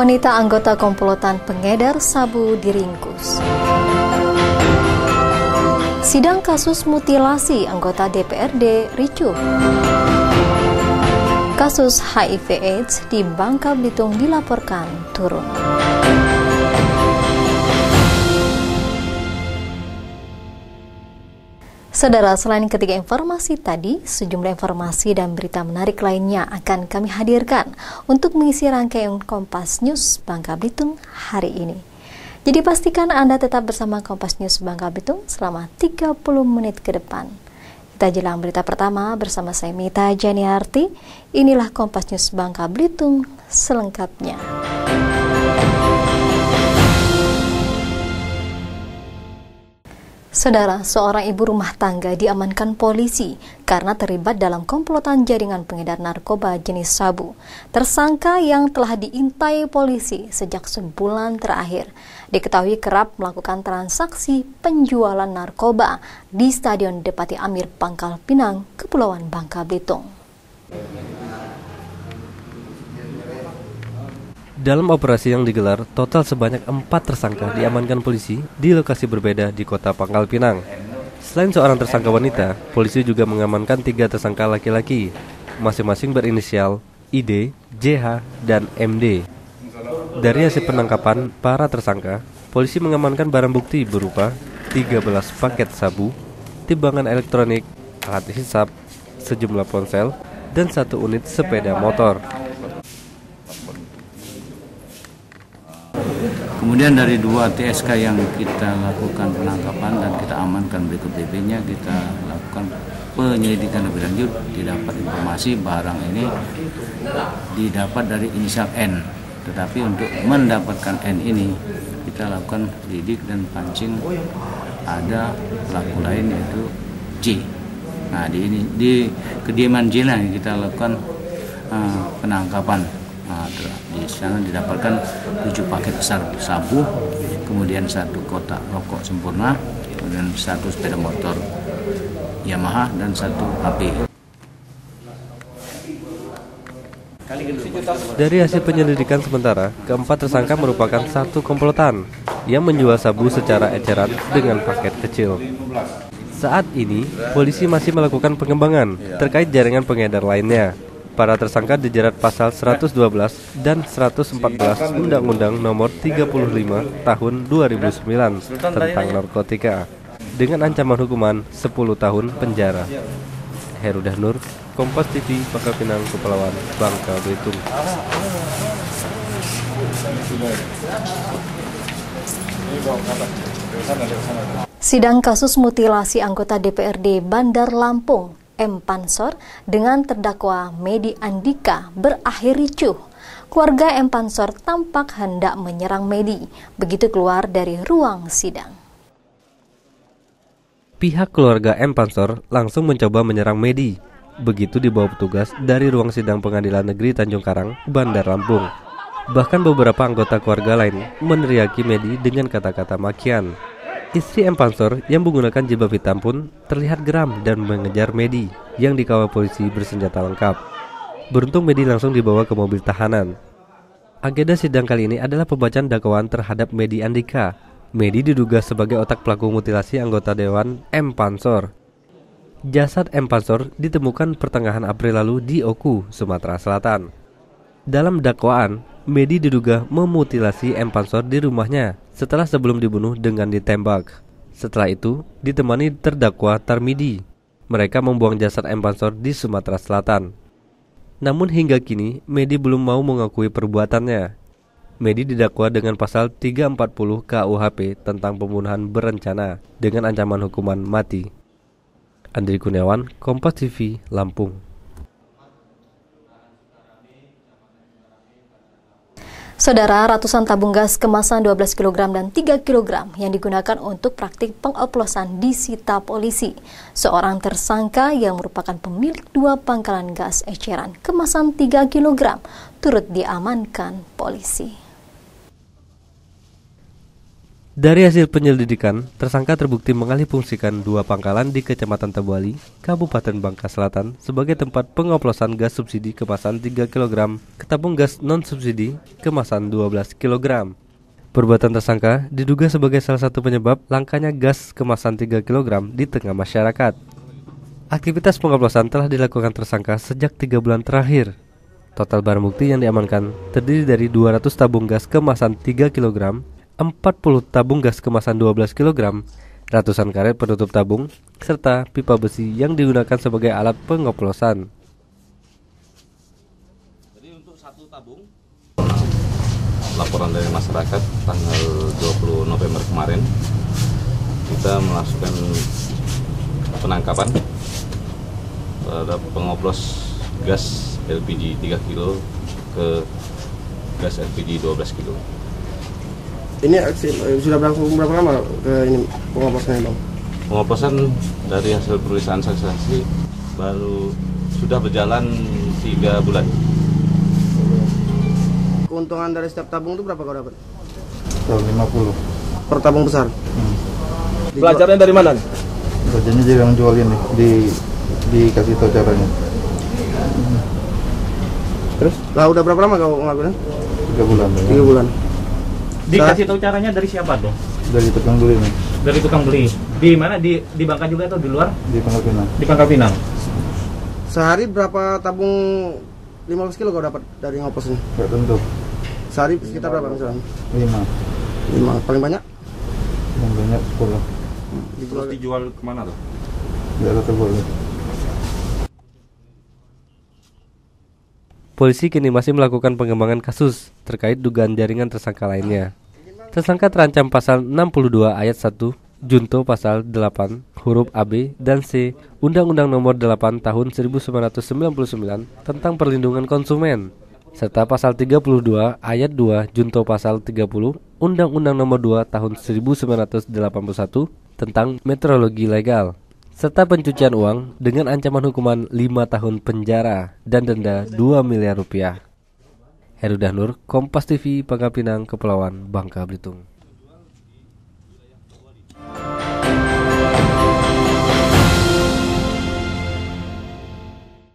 Wanita anggota komplotan pengedar sabu diringkus. Sidang kasus mutilasi anggota DPRD ricuh. Kasus HIV AIDS di Bangka Belitung dilaporkan turun. Saudara, selain ketiga informasi tadi, sejumlah informasi dan berita menarik lainnya akan kami hadirkan untuk mengisi rangkaian Kompas News Bangka Belitung hari ini. Jadi pastikan Anda tetap bersama Kompas News Bangka Belitung selama 30 menit ke depan. Kita jelang berita pertama bersama saya Mita Janiarti. Inilah Kompas News Bangka Belitung selengkapnya. Saudara, seorang ibu rumah tangga diamankan polisi karena terlibat dalam komplotan jaringan pengedar narkoba jenis sabu. Tersangka yang telah diintai polisi sejak sebulan terakhir diketahui kerap melakukan transaksi penjualan narkoba di Stadion Depati Amir Pangkal Pinang, Kepulauan Bangka Belitung. Dalam operasi yang digelar, total sebanyak empat tersangka diamankan polisi di lokasi berbeda di kota Pangkal Pinang. Selain seorang tersangka wanita, polisi juga mengamankan tiga tersangka laki-laki, masing-masing berinisial ID, JH, dan MD. Dari hasil penangkapan para tersangka, polisi mengamankan barang bukti berupa 13 paket sabu, timbangan elektronik, alat hisap, sejumlah ponsel, dan satu unit sepeda motor. Kemudian dari dua TSK yang kita lakukan penangkapan dan kita amankan berikut DP-nya, kita lakukan penyelidikan lebih lanjut, didapat informasi barang ini didapat dari inisial N. Tetapi untuk mendapatkan N ini, kita lakukan lidik dan pancing ada pelaku lain yaitu J. Nah di ini di kediaman J lah kita lakukan uh, penangkapan Nah, di sana didapatkan tujuh paket besar sabu, kemudian satu kotak rokok sempurna, kemudian satu sepeda motor Yamaha dan satu HP. Dari hasil penyelidikan sementara, keempat tersangka merupakan satu komplotan yang menjual sabu secara eceran dengan paket kecil. Saat ini, polisi masih melakukan pengembangan terkait jaringan pengedar lainnya para tersangka dijerat pasal 112 dan 114 Undang-Undang Nomor 35 Tahun 2009 tentang narkotika dengan ancaman hukuman 10 tahun penjara. Herudah Nur, Kompas TV, Bangka Pinang, Kepulauan Bangka Belitung. Sidang kasus mutilasi anggota DPRD Bandar Lampung M. Pansor dengan terdakwa Medi Andika berakhir ricuh. Keluarga M. Pansor tampak hendak menyerang Medi begitu keluar dari ruang sidang. Pihak keluarga M. Pansor langsung mencoba menyerang Medi begitu dibawa petugas dari ruang sidang pengadilan negeri Tanjung Karang, Bandar Lampung. Bahkan beberapa anggota keluarga lain meneriaki Medi dengan kata-kata makian. Istri M. Pansor yang menggunakan jilbab hitam pun terlihat geram dan mengejar Medi yang dikawal polisi bersenjata lengkap. Beruntung Medi langsung dibawa ke mobil tahanan. Agenda sidang kali ini adalah pembacaan dakwaan terhadap Medi Andika. Medi diduga sebagai otak pelaku mutilasi anggota Dewan M. Pansor. Jasad M. Pansor ditemukan pertengahan April lalu di Oku, Sumatera Selatan. Dalam dakwaan, Medi diduga memutilasi M. Pansor di rumahnya setelah sebelum dibunuh dengan ditembak. Setelah itu, ditemani terdakwa Tarmidi. Mereka membuang jasad M. Pansor di Sumatera Selatan. Namun hingga kini, Medi belum mau mengakui perbuatannya. Medi didakwa dengan pasal 340 KUHP tentang pembunuhan berencana dengan ancaman hukuman mati. Andri Kurniawan, Kompas TV, Lampung. Saudara, ratusan tabung gas kemasan 12 kg dan 3 kg yang digunakan untuk praktik pengoplosan disita polisi. Seorang tersangka yang merupakan pemilik dua pangkalan gas eceran kemasan 3 kg turut diamankan polisi. Dari hasil penyelidikan, tersangka terbukti mengalihfungsikan dua pangkalan di Kecamatan Tabuali, Kabupaten Bangka Selatan sebagai tempat pengoplosan gas subsidi kemasan 3 kg ke tabung gas non-subsidi kemasan 12 kg. Perbuatan tersangka diduga sebagai salah satu penyebab langkanya gas kemasan 3 kg di tengah masyarakat. Aktivitas pengoplosan telah dilakukan tersangka sejak tiga bulan terakhir. Total barang bukti yang diamankan terdiri dari 200 tabung gas kemasan 3 kg 40 tabung gas kemasan 12 kg, ratusan karet penutup tabung, serta pipa besi yang digunakan sebagai alat pengoplosan. Jadi untuk satu tabung laporan dari masyarakat tanggal 20 November kemarin kita melakukan penangkapan terhadap pengoplos gas LPG 3 kg ke gas LPG 12 kg. Ini eh, sudah berlangsung berapa lama ke ini pengoplosannya bang? Pengoplosan dari hasil pemeriksaan saksi-saksi baru sudah berjalan tiga bulan. Keuntungan dari setiap tabung itu berapa kau dapat? Tahun 50 Per tabung besar? Dijual- Belajarnya dari mana? nih? Kerjanya dia yang jualin nih di dikasih tahu caranya Lah udah berapa lama kau ngelakuin? tiga bulan ya. Tiga bulan. Dikasih tahu caranya dari siapa dong? dari tukang beli nih Dari tukang beli. Di mana? Di di Bangka juga atau di luar? di Pangkal Pinang Di Pangkal Pinang. Sehari berapa tabung 15 kilo kau dapat dari ngoplosnya? nggak tentu Sehari sekitar berapa misalnya? lima Lima. Paling banyak? yang banyak sepuluh Dijual. dijual ke mana tuh? daerah terboleh Polisi kini masih melakukan pengembangan kasus terkait dugaan jaringan tersangka lainnya. Tersangka terancam pasal 62 ayat 1, junto pasal 8 huruf AB dan C Undang-Undang Nomor 8 Tahun 1999 tentang Perlindungan Konsumen serta pasal 32 ayat 2 junto pasal 30 Undang-Undang Nomor 2 Tahun 1981 tentang Meteorologi Legal serta pencucian uang dengan ancaman hukuman 5 tahun penjara dan denda 2 miliar rupiah. Herudah Nur, Kompas TV, Pangkal Pinang, Kepulauan Bangka Belitung.